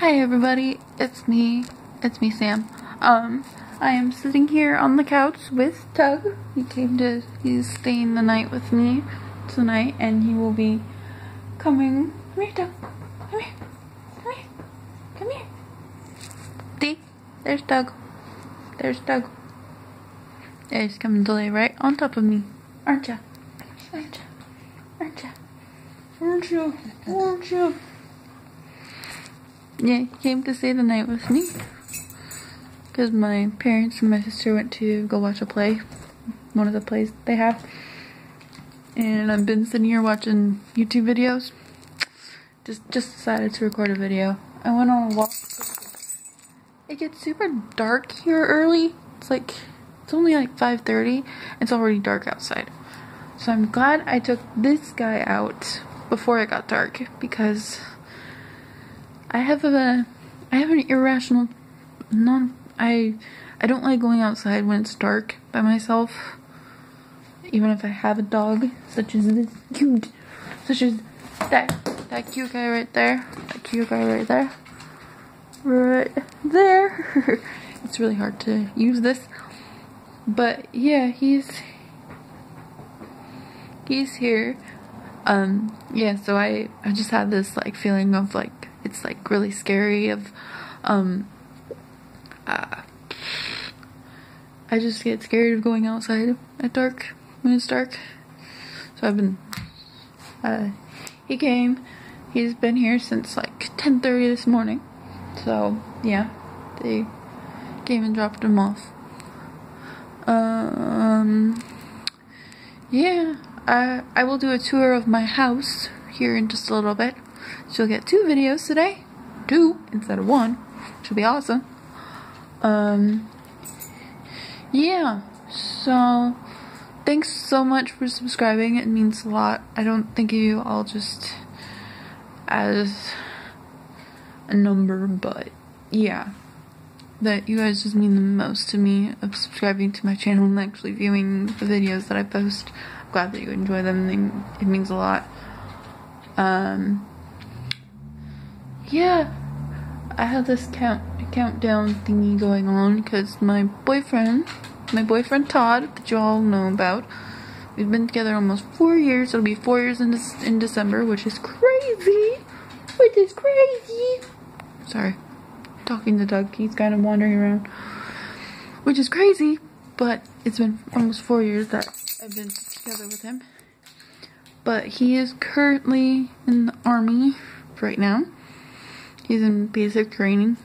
Hi everybody, it's me, it's me Sam. Um, I am sitting here on the couch with Tug. He came to, he's staying the night with me tonight and he will be coming, come here Tug, come here, come here, come here. See, there's Tug, there's Tug. Yeah, he's coming to lay right on top of me, aren't ya? Aren't ya? Aren't ya? Aren't ya? Aren't ya? Yeah, he came to stay the night with me. Because my parents and my sister went to go watch a play. One of the plays they have. And I've been sitting here watching YouTube videos. Just just decided to record a video. I went on a walk. It gets super dark here early. It's like it's only like 5:30. It's already dark outside. So I'm glad I took this guy out before it got dark because I have a I have an irrational non I I don't like going outside when it's dark by myself. Even if I have a dog, such as this cute such as that that cute guy right there. That cute guy right there. Right there. it's really hard to use this. But yeah, he's he's here. Um yeah, so I I just had this like feeling of like it's like really scary of um uh, I just get scared of going outside at dark when it's dark. So I've been uh he came. He's been here since like 10:30 this morning. So, yeah. They came and dropped him off. Um yeah, I I will do a tour of my house here in just a little bit. She'll get two videos today. Two instead of one. Will be awesome. Um, yeah. So, thanks so much for subscribing. It means a lot. I don't think of you all just as a number, but yeah. That you guys just mean the most to me of subscribing to my channel and actually viewing the videos that I post. I'm glad that you enjoy them. It means a lot. Um, yeah, I have this count countdown thingy going on because my boyfriend, my boyfriend Todd, that you all know about, we've been together almost four years. It'll be four years in this in December, which is crazy. Which is crazy. Sorry, talking to Tug. He's kind of wandering around, which is crazy. But it's been almost four years that I've been together with him. But he is currently in the army right now. He's in basic training.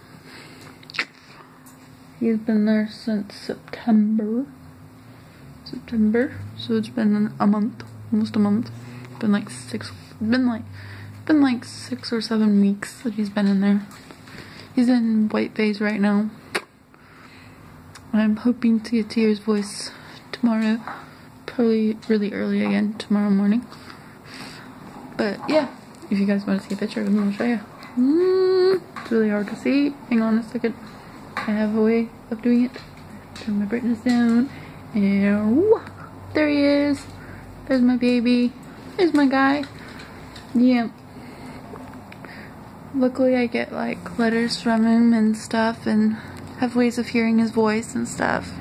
He's been there since September. September. So it's been a month. Almost a month. Been like six been like been like six or seven weeks that he's been in there. He's in white phase right now. I'm hoping to get to hear his voice tomorrow. Probably really early again tomorrow morning. But yeah, if you guys want to see a picture of him, I'll show you. Mm, it's really hard to see. Hang on a second. I have a way of doing it. Turn my brightness down. And there he is. There's my baby. There's my guy. Yeah. Luckily I get like letters from him and stuff and have ways of hearing his voice and stuff.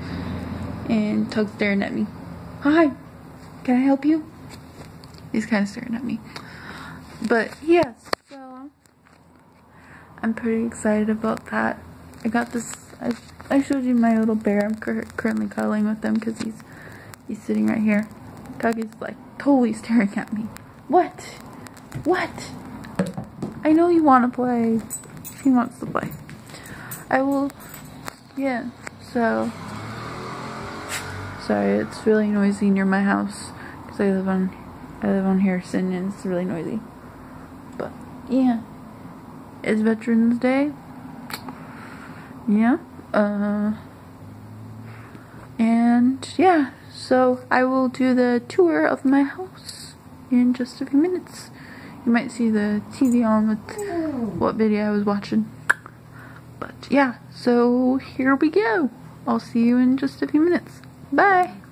And Tug's staring at me. Hi. Can I help you? He's kind of staring at me. But yes. I'm pretty excited about that. I got this, I, I showed you my little bear. I'm cur currently cuddling with him because he's, he's sitting right here. Kage's like totally staring at me. What? What? I know you want to play. He wants to play. I will, yeah, so, sorry, it's really noisy near my house because I live on, I live on Harrison and it's really noisy. But, yeah is Veterans Day. Yeah. Uh, and yeah, so I will do the tour of my house in just a few minutes. You might see the TV on with what video I was watching. But yeah, so here we go. I'll see you in just a few minutes. Bye.